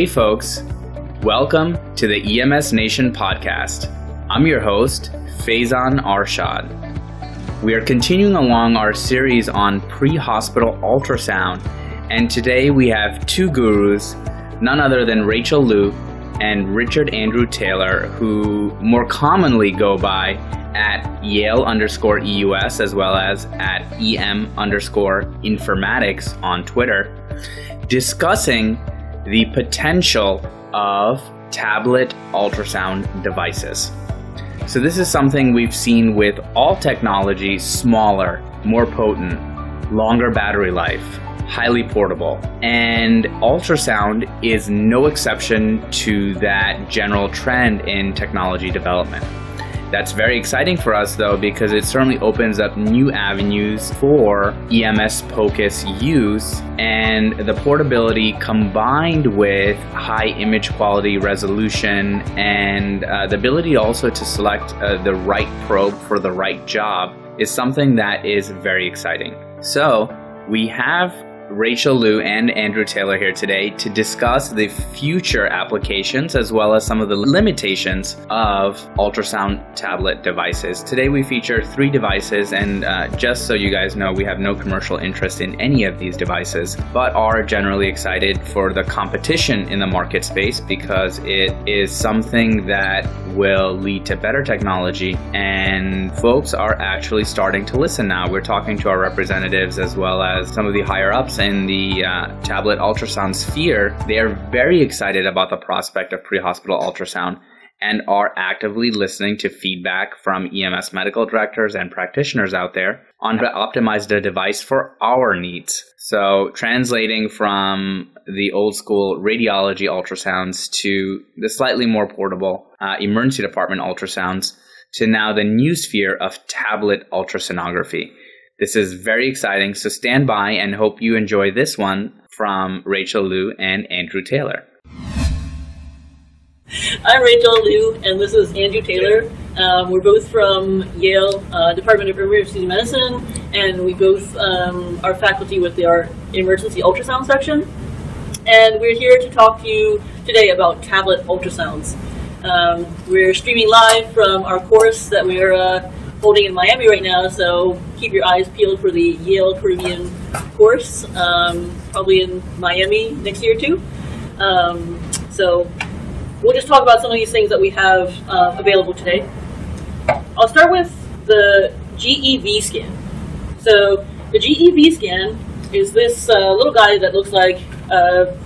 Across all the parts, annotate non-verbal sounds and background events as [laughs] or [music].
Hey, folks. Welcome to the EMS Nation podcast. I'm your host, Faizan Arshad. We are continuing along our series on pre hospital ultrasound, and today we have two gurus, none other than Rachel Liu and Richard Andrew Taylor, who more commonly go by at Yale underscore EUS as well as at EM underscore informatics on Twitter, discussing the potential of tablet ultrasound devices. So, this is something we've seen with all technology smaller, more potent, longer battery life, highly portable. And ultrasound is no exception to that general trend in technology development. That's very exciting for us though because it certainly opens up new avenues for EMS POCUS use and the portability combined with high image quality resolution and uh, the ability also to select uh, the right probe for the right job is something that is very exciting. So we have Rachel Liu and Andrew Taylor here today to discuss the future applications as well as some of the limitations of ultrasound tablet devices. Today we feature three devices, and uh, just so you guys know, we have no commercial interest in any of these devices, but are generally excited for the competition in the market space because it is something that will lead to better technology, and folks are actually starting to listen now. We're talking to our representatives as well as some of the higher ups in the uh, tablet ultrasound sphere, they are very excited about the prospect of pre hospital ultrasound and are actively listening to feedback from EMS medical directors and practitioners out there on how to optimize the device for our needs. So, translating from the old school radiology ultrasounds to the slightly more portable uh, emergency department ultrasounds to now the new sphere of tablet ultrasonography. This is very exciting, so stand by and hope you enjoy this one from Rachel Liu and Andrew Taylor. I'm Rachel Liu, and this is Andrew Taylor. Um, we're both from Yale uh, Department of Emergency Medicine, and we both um, are faculty with our emergency ultrasound section. And we're here to talk to you today about tablet ultrasounds. Um, we're streaming live from our course that we're uh, holding in Miami right now, so keep your eyes peeled for the Yale Caribbean course, um, probably in Miami next year too. Um, so we'll just talk about some of these things that we have uh, available today. I'll start with the GE V-scan. So the GE V-scan is this uh, little guy that looks like a,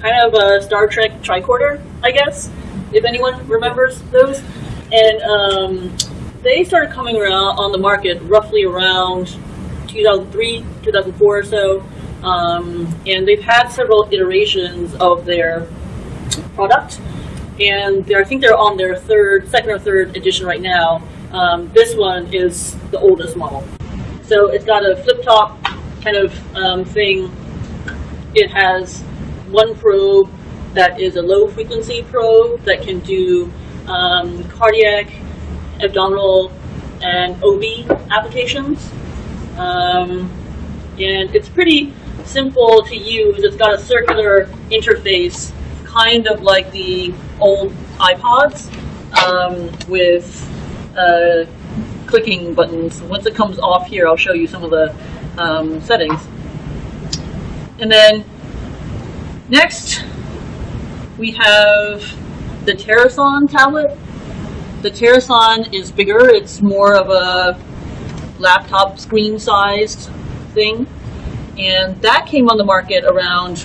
kind of a Star Trek tricorder, I guess, if anyone remembers those. And um, they started coming around on the market roughly around 2003, 2004 or so. Um, and they've had several iterations of their product. And I think they're on their third, second or third edition right now. Um, this one is the oldest model. So it's got a flip top kind of um, thing. It has one probe that is a low frequency probe that can do um, cardiac abdominal and OB applications. Um, and it's pretty simple to use. It's got a circular interface, kind of like the old iPods, um, with uh, clicking buttons. Once it comes off here, I'll show you some of the um, settings. And then next, we have the Terason tablet. The Terason is bigger. It's more of a laptop screen sized thing. And that came on the market around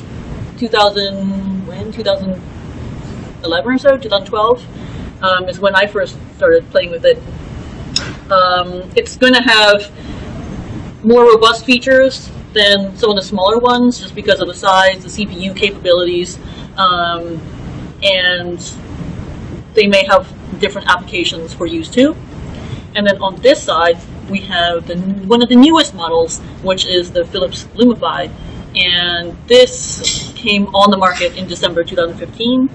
2000, when? 2011 or so, 2012 um, is when I first started playing with it. Um, it's going to have more robust features than some of the smaller ones just because of the size, the CPU capabilities, um, and they may have different applications for use too. And then on this side, we have the, one of the newest models, which is the Philips Lumify. And this came on the market in December 2015.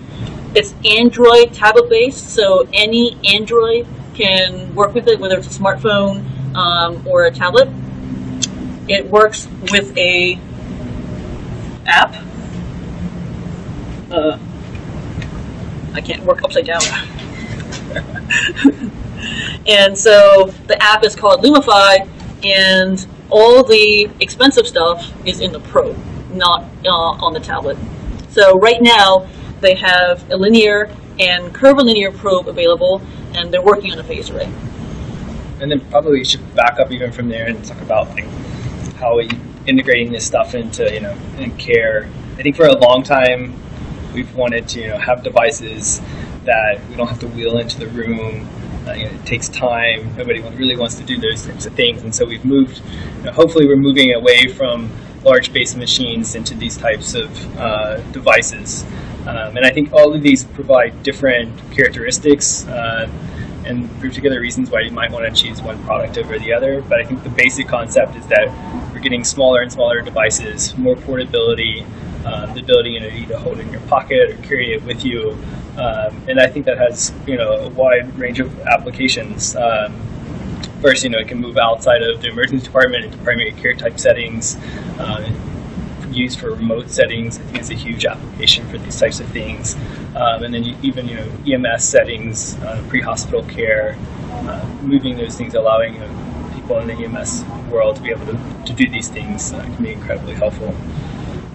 It's Android tablet based, so any Android can work with it, whether it's a smartphone um, or a tablet. It works with a app. Uh, I can't work upside down. [laughs] and so the app is called Lumify, and all the expensive stuff is in the Pro, not uh, on the tablet. So right now they have a linear and curvilinear probe available, and they're working on a phase array. And then probably we should back up even from there and talk about like how we integrating this stuff into you know care. I think for a long time we've wanted to you know have devices that we don't have to wheel into the room. Uh, you know, it takes time. Nobody really wants to do those types of things, and so we've moved. You know, hopefully, we're moving away from large base machines into these types of uh, devices. Um, and I think all of these provide different characteristics uh, and particular reasons why you might want to choose one product over the other. But I think the basic concept is that we're getting smaller and smaller devices, more portability, uh, the ability you know, to hold it in your pocket or carry it with you. Um, and I think that has you know a wide range of applications. Um, first, you know, it can move outside of the emergency department into primary care type settings. Uh, used for remote settings. I think it's a huge application for these types of things. Um, and then you, even you know EMS settings, uh, pre-hospital care, uh, moving those things, allowing you know, people in the EMS world to be able to, to do these things uh, can be incredibly helpful.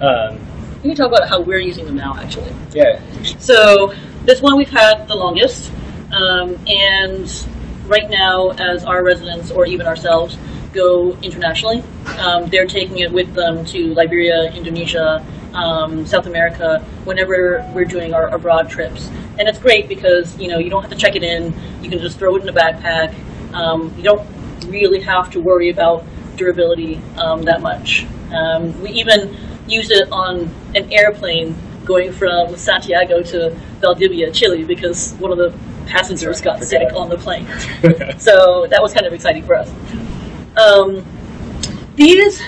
Um, can talk about how we're using them now, actually. Yeah. So this one we've had the longest, um, and right now, as our residents or even ourselves go internationally, um, they're taking it with them to Liberia, Indonesia, um, South America, whenever we're doing our abroad trips. And it's great because you know you don't have to check it in; you can just throw it in a backpack. Um, you don't really have to worry about durability um, that much. Um, we even use it on an airplane going from Santiago to Valdivia, Chile, because one of the passengers got sick on the plane. [laughs] so that was kind of exciting for us. Um, these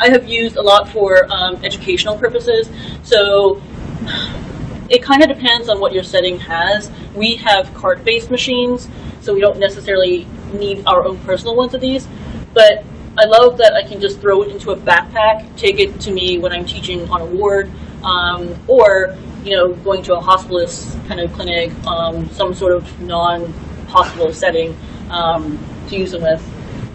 I have used a lot for um, educational purposes. So it kind of depends on what your setting has. We have cart-based machines, so we don't necessarily need our own personal ones of these. But I love that I can just throw it into a backpack, take it to me when I'm teaching on a ward, um, or you know, going to a hospice kind of clinic, um, some sort of non-hospital setting um, to use them with.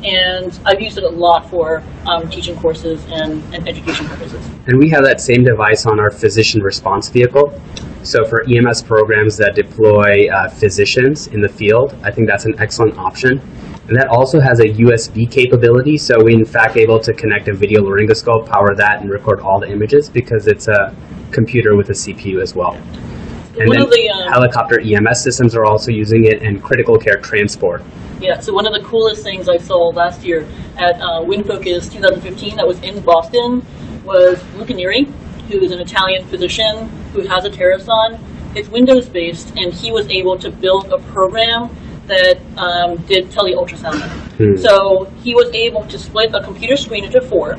And I've used it a lot for um, teaching courses and, and education purposes. And we have that same device on our physician response vehicle. So for EMS programs that deploy uh, physicians in the field, I think that's an excellent option. And that also has a USB capability, so we in fact able to connect a video laryngoscope, power that, and record all the images because it's a computer with a CPU as well. And One then of the, um, helicopter EMS systems are also using it in critical care transport. Yeah, so one of the coolest things I saw last year at uh, WINFOCUS 2015 that was in Boston was Luca Neri, who is an Italian physician who has a Terason. It's Windows based, and he was able to build a program that um, did teleultrasound. Hmm. So he was able to split a computer screen into four,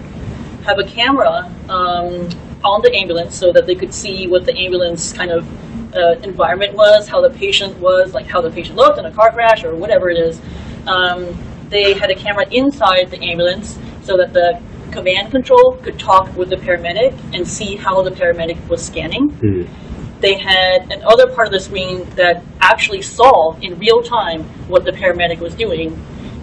have a camera um, on the ambulance so that they could see what the ambulance kind of uh, environment was, how the patient was, like how the patient looked in a car crash or whatever it is. Um, they had a camera inside the ambulance so that the command control could talk with the paramedic and see how the paramedic was scanning. Hmm. They had another part of the screen that actually saw in real time what the paramedic was doing,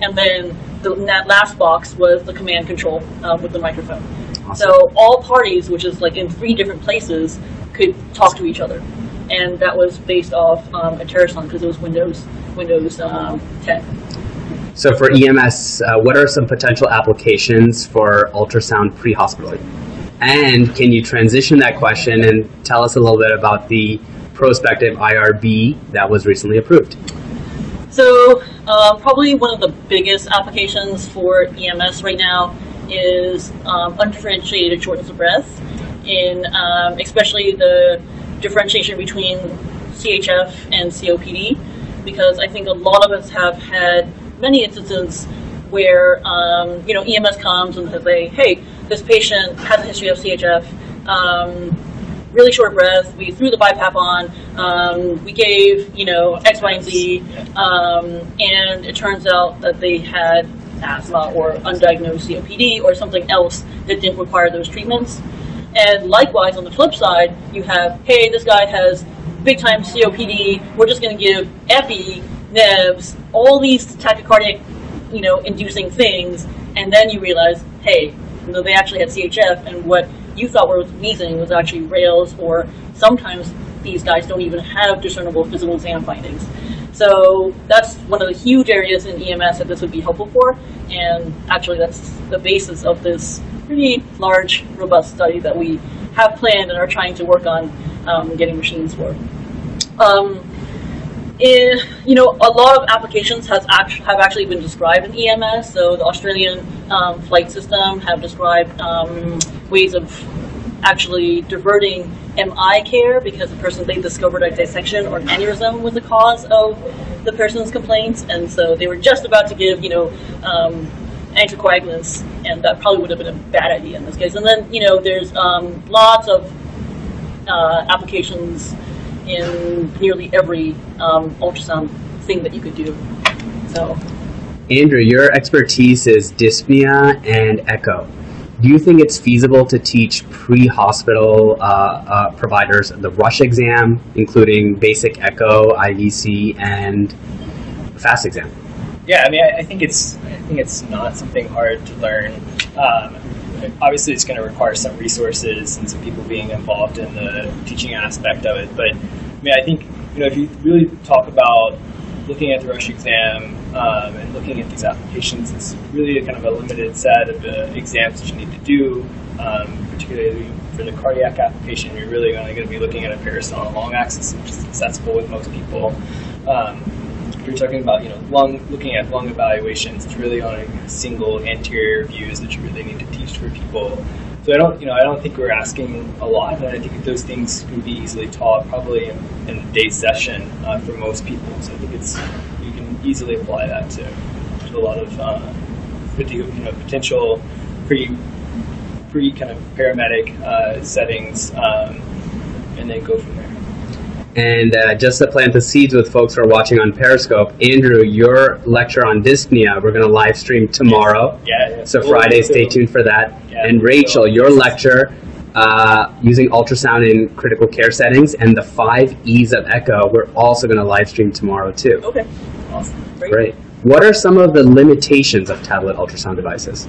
and then the, that last box was the command control uh, with the microphone. Awesome. So all parties, which is like in three different places, could talk to each other, and that was based off um, a Terason because it was Windows Windows um, 10. So for EMS, uh, what are some potential applications for ultrasound pre-hospital? And can you transition that question and tell us a little bit about the prospective IRB that was recently approved? So, uh, probably one of the biggest applications for EMS right now is um, undifferentiated shortness of breath, in um, especially the differentiation between CHF and COPD, because I think a lot of us have had many instances where um, you know EMS comes and they say, "Hey, this patient has a history of CHF." Um, really short breath. We threw the BiPAP on. Um, we gave, you know, X, Y, and Z. Um, and it turns out that they had asthma or undiagnosed COPD or something else that didn't require those treatments. And likewise, on the flip side, you have, hey, this guy has big time COPD. We're just going to give epi, nebs, all these tachycardic, you know, inducing things, and then you realize, hey, you know, they actually had CHF, and what you thought was wheezing was actually rales, or sometimes these guys don't even have discernible physical exam findings. So that's one of the huge areas in EMS that this would be helpful for, and actually that's the basis of this pretty large, robust study that we have planned and are trying to work on um, getting machines for. Um, in, you know, a lot of applications has act- have actually been described in EMS. So the Australian um, flight system have described um, ways of actually diverting MI care because the person they discovered a dissection or an aneurysm was the cause of the person's complaints, and so they were just about to give, you know, um, anticoagulants, and that probably would have been a bad idea in this case. And then, you know, there's um, lots of uh, applications in nearly every um, ultrasound thing that you could do. So, Andrew, your expertise is dyspnea and echo. Do you think it's feasible to teach pre-hospital uh, uh, providers the rush exam, including basic echo, IVC, and fast exam? Yeah, I mean, I, I think it's I think it's not something hard to learn. Um, obviously, it's going to require some resources and some people being involved in the teaching aspect of it. But I mean, I think you know if you really talk about looking at the rush exam um, and looking at these applications, it's really a kind of a limited set of uh, exams that you need to do. Um, particularly for the cardiac application, you're really only going to be looking at a parasternal long axis, which is accessible with most people. Um, you're talking about you know lung, looking at lung evaluations, it's really only single anterior views that you really need to teach for people. So I don't, you know, I don't think we're asking a lot, and I think those things can be easily taught probably in, in a day session uh, for most people. So I think it's you can easily apply that to, to a lot of uh, you know potential pre pre kind of paramedic uh, settings, um, and then go from. And uh, just to plant the seeds with folks who are watching on Periscope, Andrew, your lecture on dyspnea, we're going to live stream tomorrow. Yeah. yeah. So Friday, stay tuned for that. Yeah, and Rachel, your lecture uh, using ultrasound in critical care settings and the five E's of echo, we're also going to live stream tomorrow too. okay, Awesome. great. Great. What are some of the limitations of tablet ultrasound devices?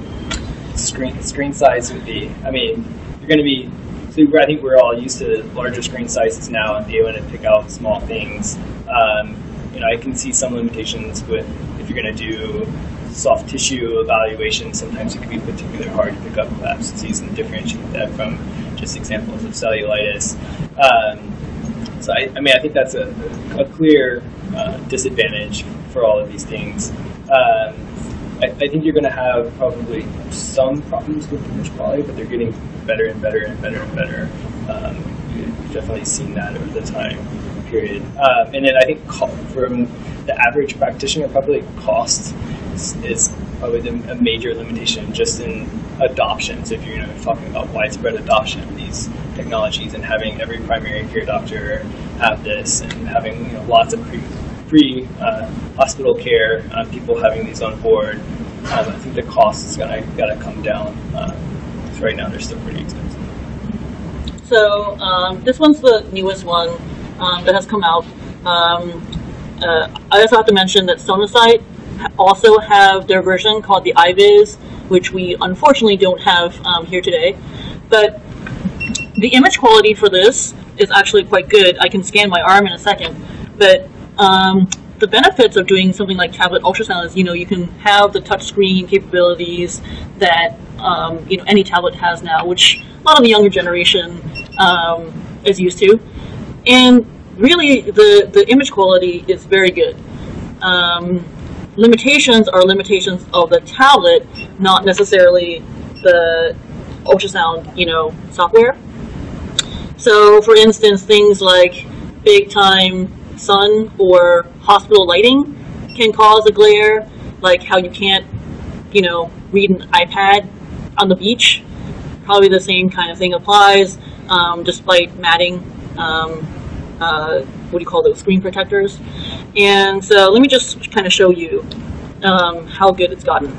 screen screen size would be. I mean, you're going to be. So I think we're all used to larger screen sizes now and be able to pick out small things. Um, you know, I can see some limitations with if you're going to do soft tissue evaluation. Sometimes it can be particularly hard to pick up abscesses and differentiate that from just examples of cellulitis. Um, so I, I mean, I think that's a, a clear uh, disadvantage for all of these things. Um, I, I think you're going to have probably some problems with image quality, but they're getting better and better and better and better. Um, we've definitely seen that over the time period. Um, and then I think from the average practitioner, probably cost is, is probably the, a major limitation just in adoption. So if you're you know, talking about widespread adoption of these technologies and having every primary care doctor have this and having you know, lots of pre free uh, hospital care, uh, people having these on board. Um, I think the cost is gonna gotta come down. Uh, right now they're still pretty expensive. So um, this one's the newest one um, that has come out. Um, uh, I also have to mention that Sonosite also have their version called the iViz, which we unfortunately don't have um, here today. But the image quality for this is actually quite good. I can scan my arm in a second, but um, the benefits of doing something like tablet ultrasound is, you know, you can have the touchscreen capabilities that um, you know any tablet has now, which a lot of the younger generation um, is used to, and really the the image quality is very good. Um, limitations are limitations of the tablet, not necessarily the ultrasound, you know, software. So, for instance, things like big time sun or hospital lighting can cause a glare, like how you can't, you know, read an iPad on the beach. Probably the same kind of thing applies, um, despite matting. Um, uh, what do you call those screen protectors? And so, let me just kind of show you um, how good it's gotten.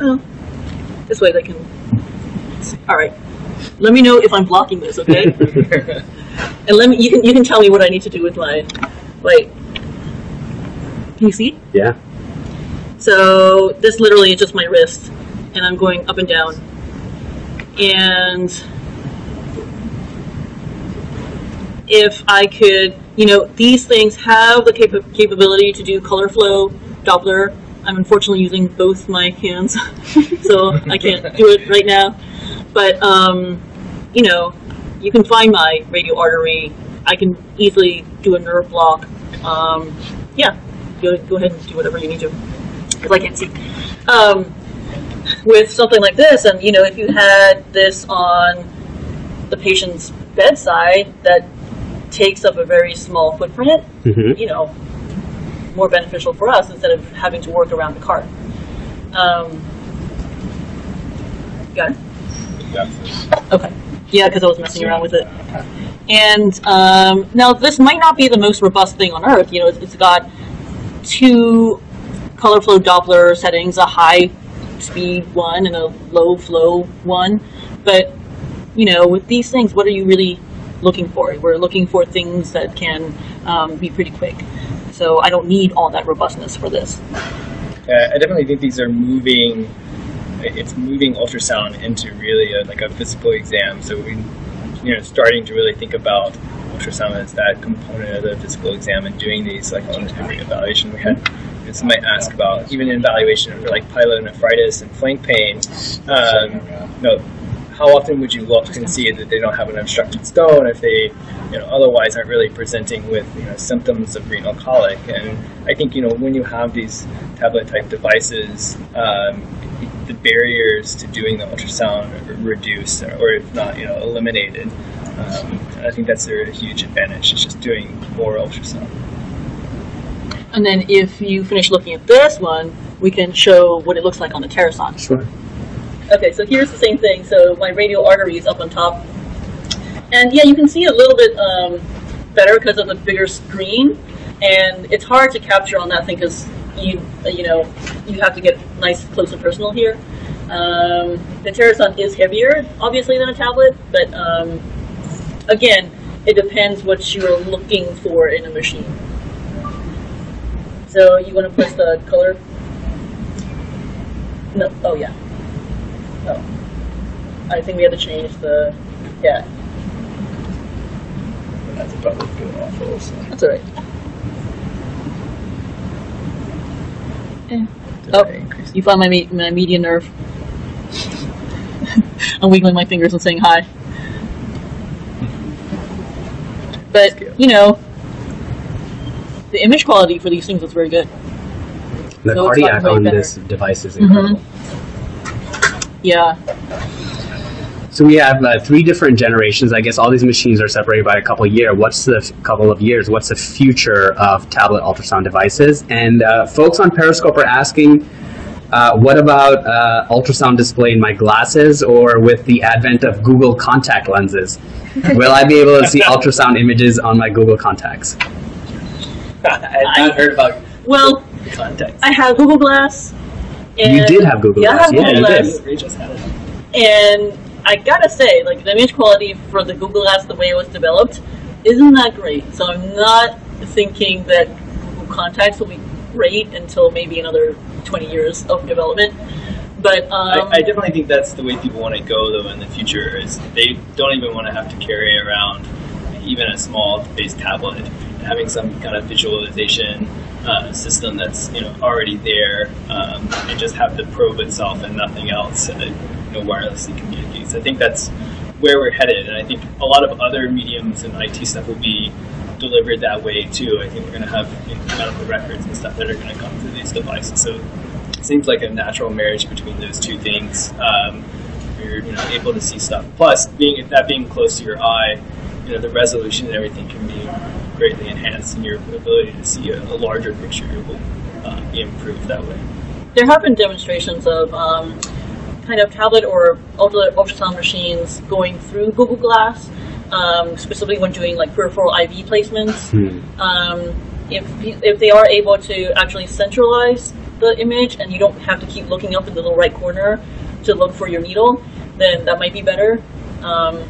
Oh, this way they can. All right. Let me know if I'm blocking this, okay? [laughs] and let me you can you can tell me what I need to do with my like. Can you see? Yeah. So this literally is just my wrist, and I'm going up and down. And if I could, you know, these things have the capa- capability to do color flow, Doppler. I'm unfortunately using both my hands, [laughs] so I can't do it right now. But um, you know, you can find my radial artery. I can easily do a nerve block. Um, yeah, go, go ahead and do whatever you need to, because I can't see. Um, with something like this, and you know, if you had this on the patient's bedside, that takes up a very small footprint. hmm You know, more beneficial for us instead of having to work around the cart. Um, got it. Okay. Yeah, because I was messing around with it. And um, now this might not be the most robust thing on earth. You know, it's, it's got two color flow Doppler settings, a high speed one and a low flow one. But you know, with these things, what are you really looking for? We're looking for things that can um, be pretty quick. So I don't need all that robustness for this. Yeah, I definitely think these are moving. It's moving ultrasound into really a, like a physical exam. So we, you know, starting to really think about ultrasound as that component of the physical exam and doing these like on every evaluation. We had know, somebody ask about even evaluation for like pyelonephritis and flank pain. Um, how often would you look and see that they don't have an obstructed stone if they, you know, otherwise aren't really presenting with you know symptoms of renal colic? And I think you know when you have these tablet type devices, um, the barriers to doing the ultrasound are reduced, or if not, you know, eliminated. Um, I think that's a huge advantage. It's just doing more ultrasound. And then if you finish looking at this one, we can show what it looks like on the Terason. Sure. Okay, so here's the same thing. So my radial artery is up on top. And yeah, you can see a little bit um, better because of the bigger screen. And it's hard to capture on that thing because you, you know, you have to get nice, close and personal here. Um, the Terason is heavier, obviously, than a tablet, but um, again, it depends what you're looking for in a machine. So you want to push the color? No. Oh yeah. Oh. I think we have to change the. Yeah, That's probably good off also. that's alright. Oh, you found my me- my median nerve. [laughs] I'm wiggling my fingers and saying hi. But you know, the image quality for these things is very good. The So it's cardiac like on better. this device is mm-hmm. incredible. Yeah. So we have uh, three different generations. I guess all these machines are separated by a couple of years. What's the f- couple of years? What's the future of tablet ultrasound devices? And uh, folks on Periscope are asking, uh, what about uh, ultrasound display in my glasses or with the advent of Google contact lenses? Will I be able to see [laughs] ultrasound images on my Google contacts? I had not heard about Well, context. I have Google Glass. And You did have Google yeah, I Glass. have Yeah, Google you Glass. did. Just had it. And I gotta say, like the image quality for the Google Glass, the way it was developed, isn't that great. So I'm not thinking that Google Contacts will be great until maybe another 20 years of development. But um, I, I definitely think that's the way people want to go though in the future is they don't even want to have to carry around even a small based tablet having some kind of visualization uh, system that's you know already there um, and just have the probe itself and nothing else uh, you know wirelessly communicates I think that's where we're headed and I think a lot of other mediums and IT stuff will be delivered that way too I think we're going to have you know, medical records and stuff that are going to come through these devices so it seems like a natural marriage between those two things. Um, you're you know able to see stuff. Plus, being that being close to your eye, you know the resolution and everything can be greatly enhanced, and your ability to see a, a larger picture will uh, be improved that way. there have been demonstrations of um, kind of tablet or ultrasound machines going through Google Glass, um, specifically when doing like peripheral IV placements. Hmm. um, if if they are able to actually centralize the image and you don't have to keep looking up in the little right corner to look for your needle, then that might be better. Um,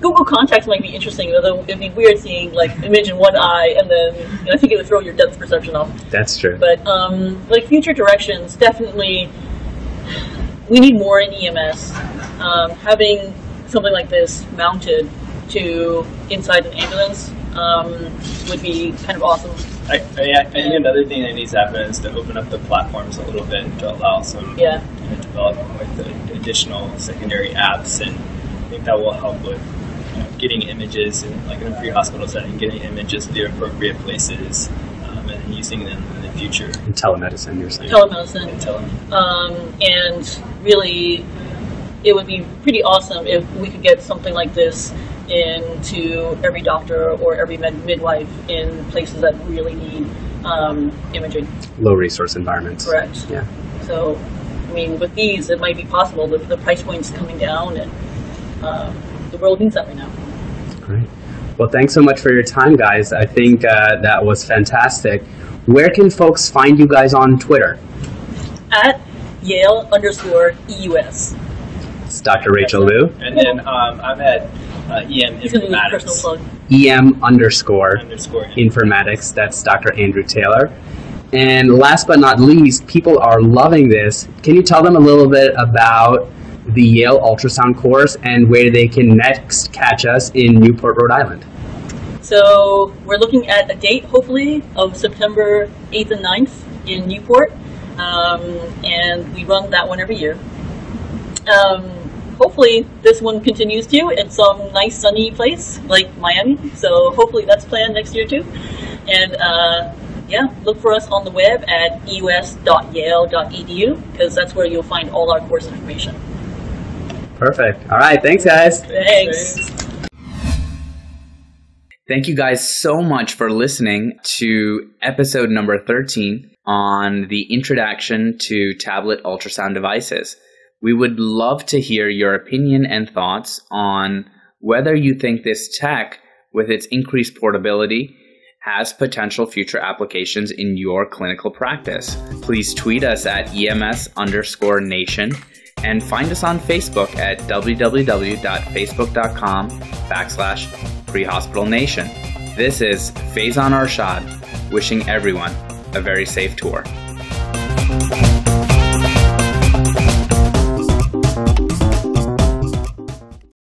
Google Contacts might be interesting, although it'd be weird seeing like image in one eye and then you know, I think it would throw your depth perception off. That's true. But um, like future directions, definitely we need more in EMS. Um, having something like this mounted to inside an ambulance um, would be kind of awesome. I, I, I think another thing that needs to happen is to open up the platforms a little bit to allow some Yeah. you know, development with the additional secondary apps, and I think that will help with you know, getting images in like in a pre-hospital setting, getting images to the appropriate places, um, and using them in the future. In telemedicine, you're saying. Telemedicine. And tell them, Um, and really, it would be pretty awesome if we could get something like this into every doctor or every med- midwife in places that really need um, imaging. Low resource environments. Correct. Yeah. So, I mean, with these, it might be possible. The, the price point's coming down, and um, the world needs that right now. Great. Well, thanks so much for your time, guys. I think uh, that was fantastic. Where can folks find you guys on Twitter? At Yale underscore EUS. It's Dr. Rachel Liu, and then um, I'm at uh, EM He's going to do a personal Informatics plug. EM underscore underscore informatics. That's Dr. Andrew Taylor. And last but not least, people are loving this. Can you tell them a little bit about the Yale ultrasound course and where they can next catch us in Newport, Rhode Island? So we're looking at a date, hopefully, of September 8th and 9th in Newport, um, and we run that one every year. Um, hopefully, this one continues to in some nice sunny place like Miami. So hopefully, that's planned next year too. And uh, yeah, look for us on the web at eus.yale.edu because that's where you'll find all our course information. Perfect. All right. Thanks, guys. Thanks. Thank you guys so much for listening to episode number 13 on the introduction to tablet ultrasound devices. We would love to hear your opinion and thoughts on whether you think this tech, with its increased portability, has potential future applications in your clinical practice. Please tweet us at EMS underscore nation and find us on Facebook at www.facebook.com backslash pre-hospital nation. This is Faizan Arshad wishing everyone a very safe tour.